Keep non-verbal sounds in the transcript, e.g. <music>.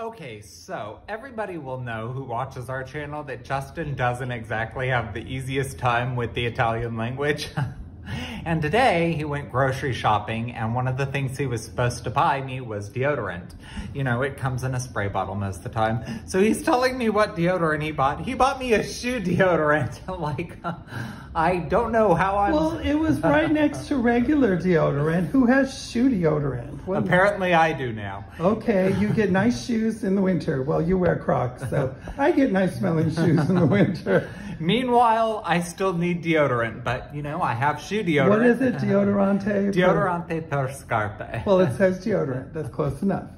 Okay, so everybody will know who watches our channel that Justin doesn't exactly have the easiest time with the Italian language. <laughs> And today he went grocery shopping and one of the things he was supposed to buy me was deodorant. You know, it comes in a spray bottle most of the time. So he's telling me what deodorant he bought. He bought me a shoe deodorant. <laughs> like, I don't know how I'm... Well, it was right next to regular deodorant. Who has shoe deodorant? What? Apparently I do now. Okay, you get nice shoes in the winter. Well, you wear Crocs, so I get nice smelling shoes in the winter. <laughs> Meanwhile, I still need deodorant, but you know, I have shoe deodorant. What is it? Deodorante? <laughs> Deodorante per scarpe. Well, it says deodorant. That's close enough.